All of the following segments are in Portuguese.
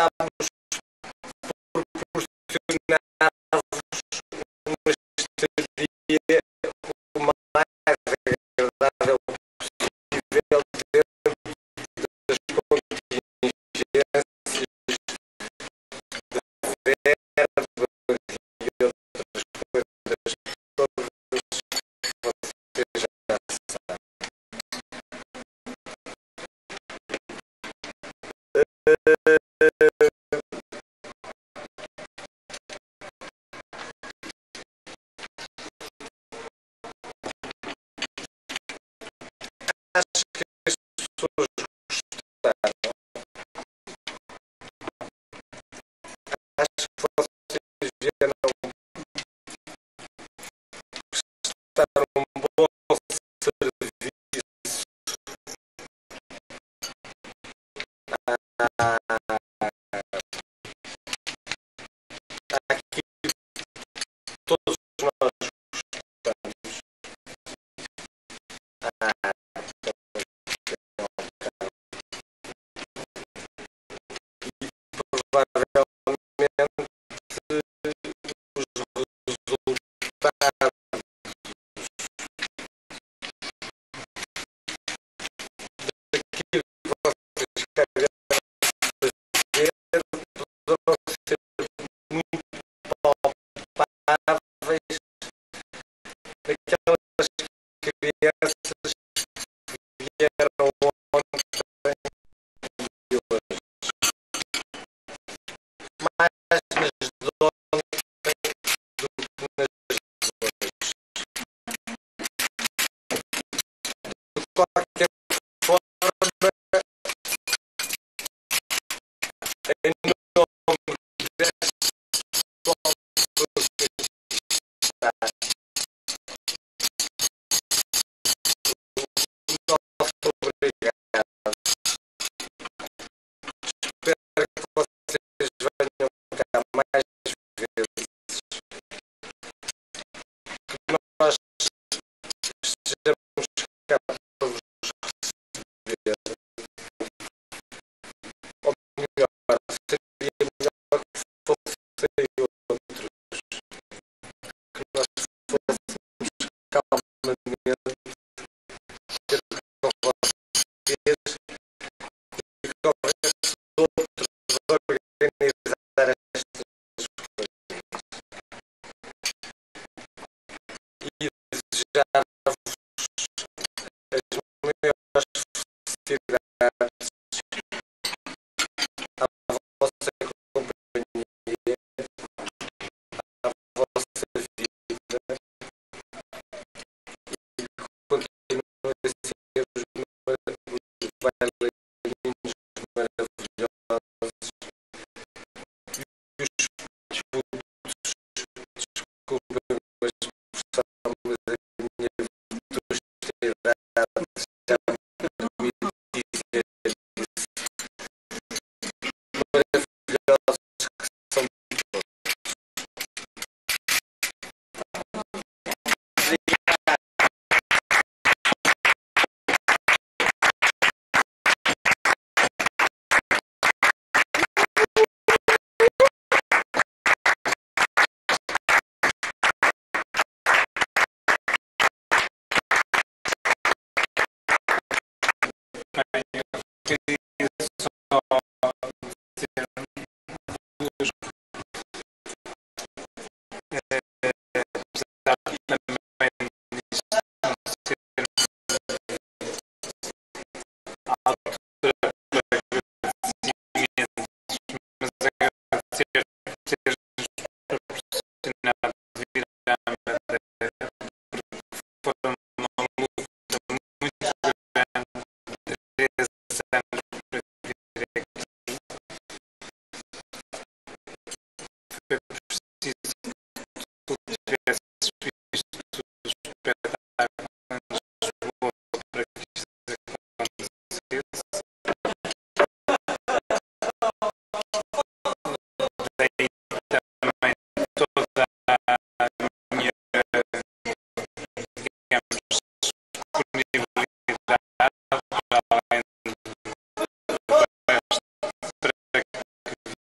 estamos por proporcionar-vos uma estadia o mais agradável possível dentro das contingências de verba e outras coisas todas vocês já sabem. Well, que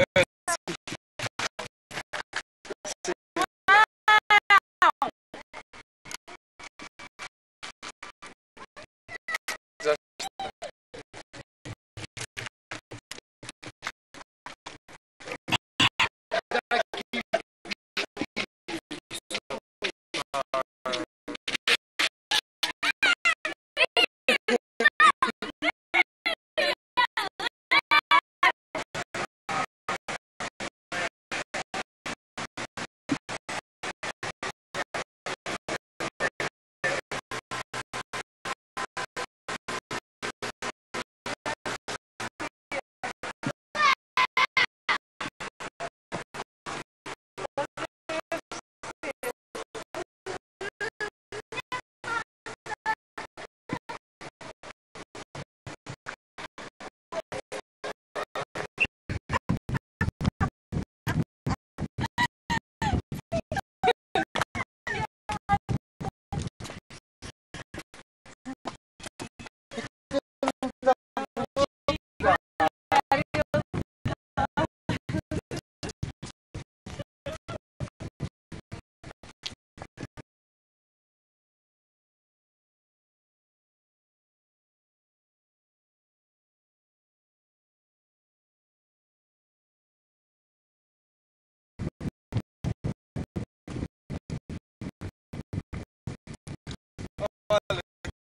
earth